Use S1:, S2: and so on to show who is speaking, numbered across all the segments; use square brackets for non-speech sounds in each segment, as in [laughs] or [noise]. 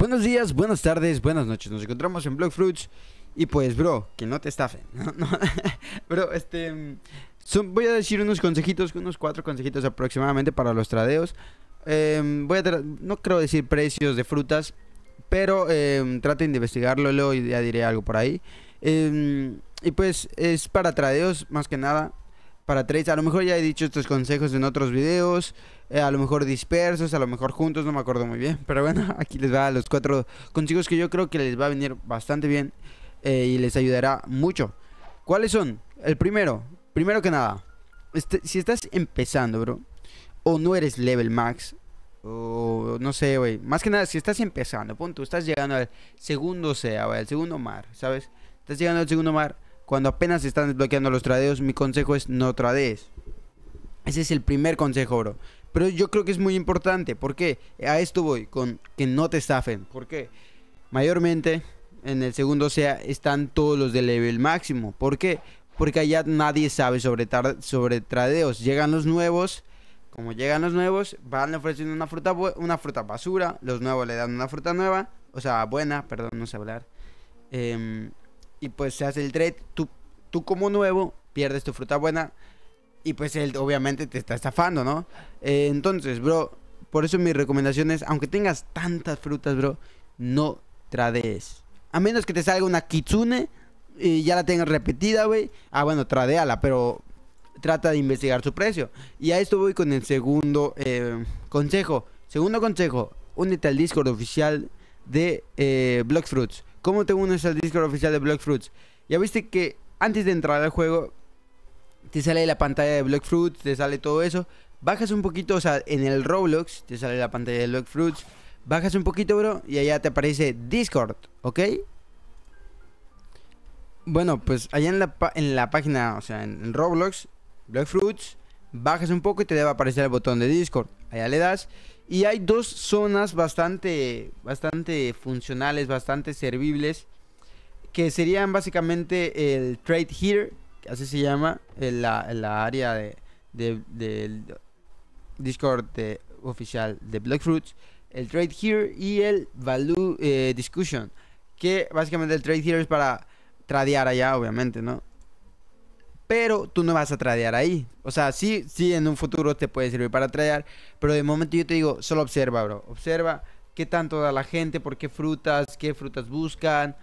S1: Buenos días, buenas tardes, buenas noches. Nos encontramos en Block Fruits. Y pues, bro, que no te estafen. [laughs] Bro, este. voy a decir unos consejitos, unos cuatro consejitos aproximadamente para los tradeos. Em, voy a no creo decir precios de frutas, pero eh, traten de investigarlo luego ya diré algo por ahí. Em, y pues es para tradeos más que nada para trades. A lo mejor ya he dicho estos consejos en otros videos, eh, a lo mejor dispersos, a lo mejor juntos, no me acuerdo muy bien. Pero bueno, [laughs] aquí les va los cuatro consejos que yo creo que les va a venir bastante bien eh, y les ayudará mucho. ¿Cuáles son? El primero, primero que nada, este, si estás empezando, bro, o no eres level max, o no sé, güey, más que nada, si estás empezando, punto, estás llegando al segundo sea, al segundo mar, ¿sabes? Estás llegando al segundo mar cuando apenas están desbloqueando los tradeos, mi consejo es no tradees. Ese es el primer consejo, bro. Pero yo creo que es muy importante. ¿Por qué? A esto voy, con que no te estafen. ¿Por qué? Mayormente en el segundo sea están todos los de level máximo. ¿Por qué? Porque allá nadie sabe sobre, sobre tradeos. Llegan los nuevos. Como llegan los nuevos, van ofreciendo una fruta, una fruta basura. Los nuevos le dan una fruta nueva. O sea, buena, perdón, no sé hablar. Eh, y pues se hace el trade. Tú, tú como nuevo pierdes tu fruta buena y pues él obviamente te está estafando, ¿no? Eh, entonces, bro, por eso mi recomendación es, aunque tengas tantas frutas, bro, no tradees. A menos que te salga una kitsune y ya la tengas repetida, güey. Ah, bueno, tradeala, pero trata de investigar su precio. Y a esto voy con el segundo eh, consejo. Segundo consejo, únete al Discord oficial de eh, Fruits. ¿Cómo te unes al Discord oficial de Block Fruits? Ya viste que antes de entrar al juego te sale la pantalla de Block Fruits, te sale todo eso. Bajas un poquito, o sea, en el Roblox te sale la pantalla de Block Fruits. Bajas un poquito, bro, y allá te aparece Discord, ¿ok? Bueno, pues allá en la, en la página, o sea, en, Roblox, Block Fruits, bajas un poco y te debe aparecer el botón de Discord. Allá le das y hay dos zonas bastante, bastante funcionales, bastante servibles, que serían básicamente el Trade Here, así se llama, en la, área de, del Discord oficial de Blackfruits, el Trade Here y el Value eh, Discussion, que básicamente el Trade Here es para tradear allá, obviamente, ¿no? Pero tú no vas a tradear ahí. O sea, sí, sí, en un futuro te puede servir para tradear, pero de momento yo te digo, solo observa, bro. Observa qué tanto da la gente, por qué frutas, qué frutas buscan,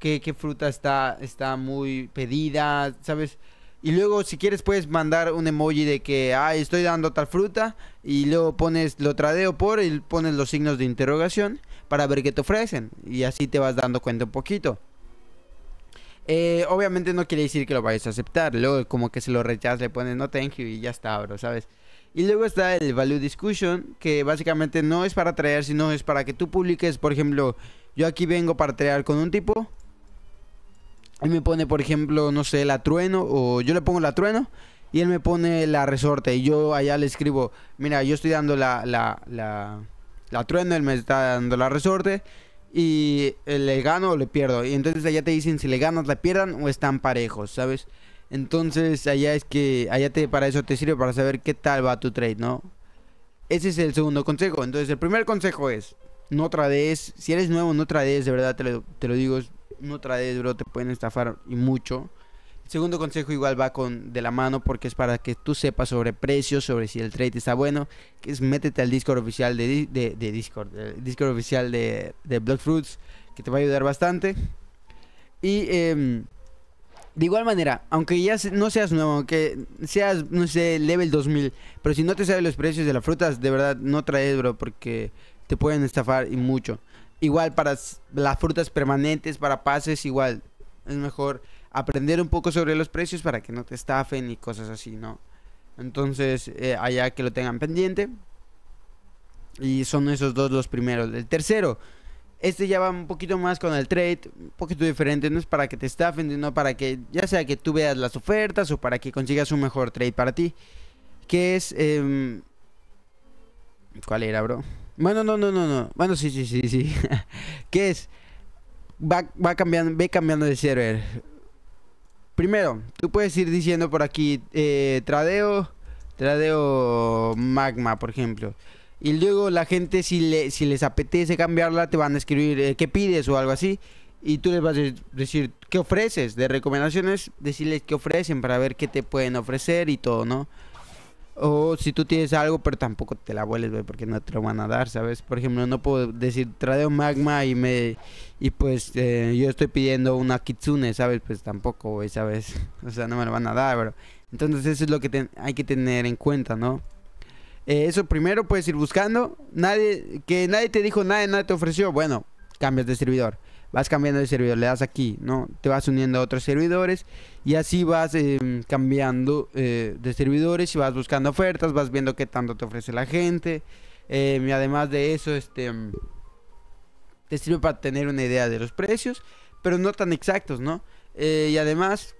S1: qué, qué fruta está, está muy pedida, ¿sabes? Y luego, si quieres, puedes mandar un emoji de que, ay, estoy dando tal fruta. Y luego pones, lo tradeo por y pones los signos de interrogación para ver qué te ofrecen. Y así te vas dando cuenta un poquito. Eh, obviamente no quiere decir que lo vayas a aceptar. Luego como que se lo rechazas, le pones no thank you y ya está, bro, ¿sabes? Y luego está el Value Discussion, que básicamente no es para traer, sino es para que tú publiques, por ejemplo, yo aquí vengo para traer con un tipo. Él me pone, por ejemplo, no sé, la trueno, o yo le pongo la trueno, y él me pone la resorte, y yo allá le escribo, mira, yo estoy dando la, la, la, la trueno, él me está dando la resorte, y le gano o le pierdo. Y entonces allá te dicen si le ganas, le pierdan o están parejos, ¿sabes? Entonces allá es que, allá te, para eso te sirve para saber qué tal va tu trade, ¿no? Ese es el segundo consejo. Entonces el primer consejo es, no trades, si eres nuevo no trades, de verdad te lo, te lo digo, no trades, bro, te pueden estafar y mucho. Segundo consejo igual va con de la mano porque es para que tú sepas sobre precios, sobre si el trade está bueno, que es métete al Discord oficial de, de, Discord, Discord oficial de, de Fruits, que te va a ayudar bastante. Y em, de igual manera, aunque ya no seas nuevo, aunque seas, no sé, level 2000, pero si no te sabes los precios de las frutas, de verdad no traes, bro, porque te pueden estafar y mucho. Igual para las frutas permanentes, para pases, igual es mejor aprender un poco sobre los precios para que no te estafen y cosas así, ¿no? Entonces, eh, allá que lo tengan pendiente. Y son esos dos los primeros. El tercero, este ya va un poquito más con el trade, un poquito diferente, no es para que te estafen, sino para que ya sea que tú veas las ofertas o para que consigas un mejor trade para ti. Que es... Em, ¿Cuál era, bro? Bueno, no, no, no, no. Bueno, sí, sí, sí, sí. [laughs] ¿Qué es? Va, va cambiando, ve cambiando de server primero, tú puedes ir diciendo por aquí, eh, tradeo, tradeo magma, por ejemplo. Y luego la gente, si, le, si les apetece cambiarla, te van a escribir eh, qué pides o algo así. Y tú les vas a decir qué ofreces. De recomendaciones, decirles qué ofrecen para ver qué te pueden ofrecer y todo, ¿no? O si tú tienes algo, pero tampoco te la vuelves, güey, porque no te lo van a dar, ¿sabes? Por ejemplo, no puedo decir, trae un magma y me... Y pues eh, yo estoy pidiendo una kitsune, ¿sabes? Pues tampoco, ¿sabes? [laughs] O sea, no me lo van a dar. Entonces eso es lo que hay que tener en cuenta, ¿no? Eh, eso primero puedes ir buscando. Nadie, que nadie te dijo nada, nadie te ofreció. Bueno, cambias de servidor. Vas cambiando de servidor, le das aquí, ¿no? Te vas uniendo a otros servidores y así vas em, cambiando eh, de servidores y vas buscando ofertas, vas viendo qué tanto te ofrece la gente. Em, y además de eso, este em, te sirve para tener una idea de los precios, pero no tan exactos, ¿no? Eh, y además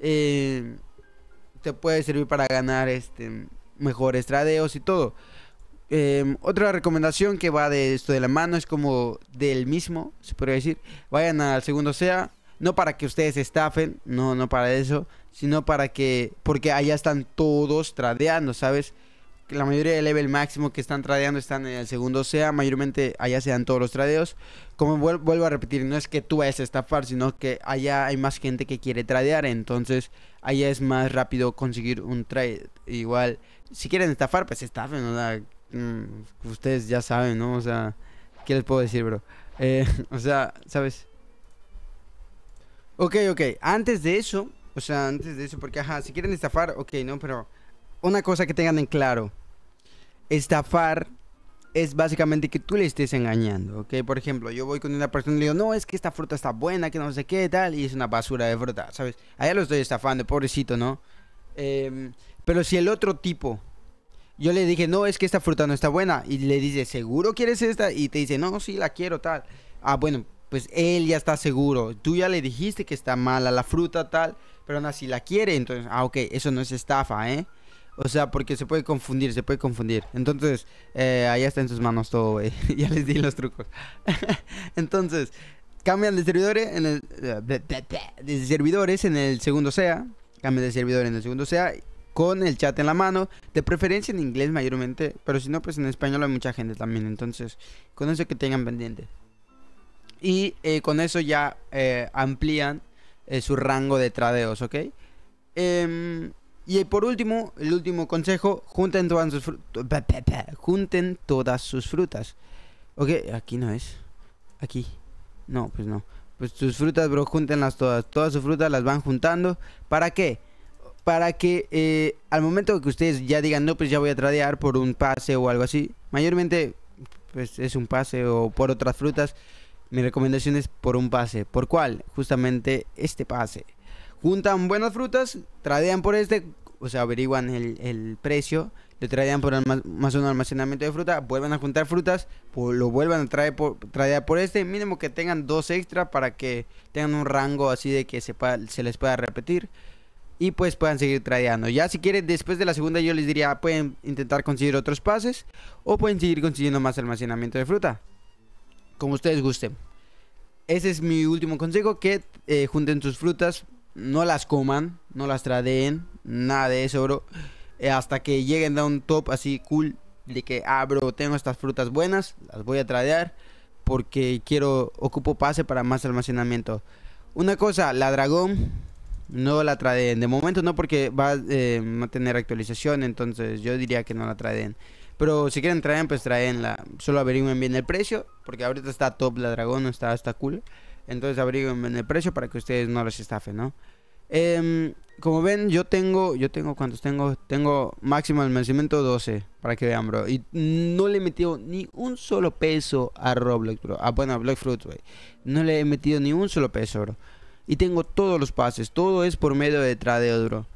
S1: te puede servir para ganar este mejores tradeos y todo. Em, otra recomendación que va de esto de la mano es como del mismo, se podría decir. Vayan al segundo SEA, no para que ustedes estafen, no, no para eso, sino para que, porque allá están todos tradeando, ¿sabes? La mayoría del level máximo que están tradeando están en el segundo SEA, mayormente allá se dan todos los tradeos. Como vuelvo a repetir, no es que tú vayas a estafar, sino que allá hay más gente que quiere tradear, entonces allá es más rápido conseguir un trade. Igual si quieren estafar, pues estafen, o sea, mm, ustedes ya saben, ¿no? O sea, ¿qué les puedo decir, bro? Eh, [laughs] o sea, ¿sabes? Ok, ok, antes de eso, o sea, antes de eso, porque, ajá, si quieren estafar, ok, ¿no? Pero una cosa que tengan en claro, estafar es básicamente que tú le estés engañando, ¿ok? Por ejemplo, yo voy con una persona y le digo, no, es que esta fruta está buena, que no sé qué, tal, y es una basura de fruta, ¿sabes? Allá lo estoy estafando, pobrecito, ¿no? Eh, pero si el otro tipo, yo le dije, no, es que esta fruta no está buena. Y le dice, ¿seguro quieres esta? Y te dice, no, sí, la quiero, tal. Ah, bueno, pues él ya está seguro. Tú ya le dijiste que está mala la fruta, tal. Pero aún así la quiere. Entonces, ah, ok, eso no es estafa, ¿eh? O sea, porque se puede confundir, se puede confundir. Entonces, eh, allá está en sus manos todo, güey. [laughs] ya les di los trucos. [laughs] Entonces, cambian de servidores en el... De servidores en el segundo SEA. Cambian de servidor en el segundo SEA con el chat en la mano, de preferencia en inglés mayormente, pero si no, pues en español hay mucha gente también, entonces con eso que tengan pendiente. Y eh, con eso ya eh, amplían eh, su rango de tradeos, ¿ok? Em, y por último, el último consejo, junten todas sus frutas. Junten todas sus frutas. Ok, aquí no es. Aquí. No, pues no. Pues sus frutas, bro, júntenlas todas. Todas sus frutas las van juntando. ¿Para qué? Para que eh, al momento que ustedes ya digan, no, pues ya voy a tradear por un pase o algo así, mayormente pues es un pase o por otras frutas, mi recomendación es por un pase. ¿Por cuál? Justamente este pase. Juntan buenas frutas, tradean por este, o sea, averiguan el, precio, le tradean por más un almacenamiento de fruta, vuelvan a juntar frutas, lo vuelvan a traer por, tradear por este, mínimo que tengan dos extra para que tengan un rango así de que se les pueda repetir y pues puedan seguir tradeando. Ya si quieren, después de la segunda yo les diría, pueden intentar conseguir otros pases o pueden seguir consiguiendo más almacenamiento de fruta. Como ustedes gusten. Ese es mi último consejo, que eh, junten sus frutas, no las coman, no las tradeen, nada de eso, bro. Eh, hasta que lleguen a un top así cool de que, ah, bro, tengo estas frutas buenas, las voy a tradear porque quiero, ocupo pase para más almacenamiento. Una cosa, la dragón no la traen. De momento no porque va eh, a tener actualización, entonces yo diría que no la traen. Pero si quieren traer, pues traenla. Solo averigüen bien el precio, porque ahorita está top la dragón, está, está cool. Entonces averigüen bien el precio para que ustedes no les estafen, ¿no? Em, como ven, yo tengo, yo tengo, ¿cuántos tengo? Tengo máximo almacenamiento 12, para que vean, bro. Y no le he metido ni un solo peso a Roblox, bro. Ah, bueno, a Blackfruit, güey. No le he metido ni un solo peso, bro. Y tengo todos los pases. Todo es por medio de tradeo, bro.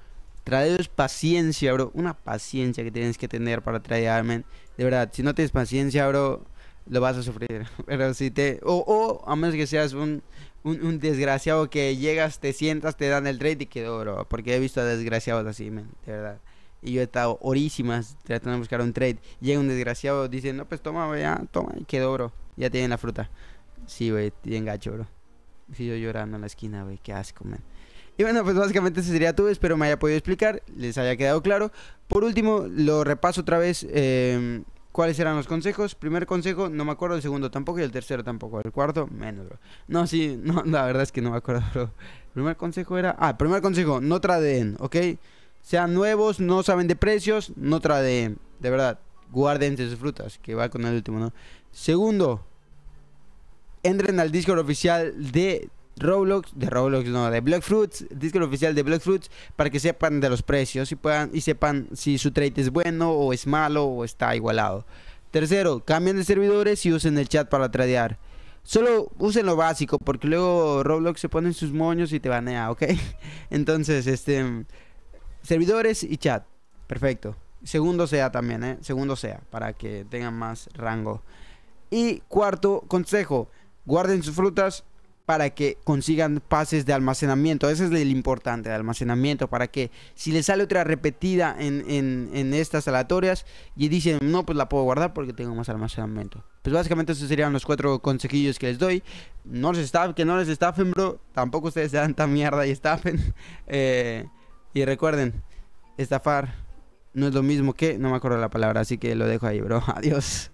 S1: Tradeo es paciencia, bro. Una paciencia que tienes que tener para tradear, man. De verdad, si no tienes paciencia, bro, lo vas a sufrir. [laughs] Pero si te... O, o a menos que seas un, un, desgraciado que llegas, te sientas, te dan el trade y quedó, bro. Porque he visto a desgraciados así, man. De verdad. Y yo he estado horísimas tratando de buscar un trade. Llega un desgraciado, dice, no, pues toma, ya, toma. Y quedó, bro. Ya tienen la fruta. Sí, güey, bien gacho, bro. Yo llorando en la esquina, güey, qué asco, man. Y bueno, pues básicamente ese sería todo. Espero me haya podido explicar, les haya quedado claro. Por último, lo repaso otra vez. Em, ¿Cuáles eran los consejos? Primer consejo, no me acuerdo. El segundo tampoco. Y el tercero tampoco. El cuarto, menos, bro. No, sí, [laughs] no, la verdad es que no me acuerdo, bro. Primer consejo era. Ah, primer consejo, no tradeen, ¿ok? Sean nuevos, no saben de precios, no tradeen. De verdad, guarden sus frutas, que va con el último, ¿no? Segundo, entren al Discord oficial de Roblox, de Roblox, no, de Black Fruits, Discord oficial de Black Fruits, para que sepan de los precios y puedan y sepan si su trade es bueno o es malo o está igualado. Tercero, cambien de servidores y usen el chat para tradear. Solo usen lo básico, porque luego Roblox se pone en sus moños y te banea, ¿ok? [laughs] Entonces, este servidores y chat. Perfecto. Segundo sea también, ¿eh? Segundo sea, para que tengan más rango. Y cuarto consejo, guarden sus frutas para que consigan pases de almacenamiento. Ese es el importante, de almacenamiento, para que si les sale otra repetida en, en, estas aleatorias y dicen, no, pues la puedo guardar porque tengo más almacenamiento. Pues básicamente esos serían los cuatro consejillos que les doy. No les estafen, que no les estafen, bro. Tampoco ustedes se dan tan mierda y estafen. [laughs] Eh, y recuerden, estafar no es lo mismo que, no me acuerdo la palabra, así que lo dejo ahí, bro. [laughs] Adiós.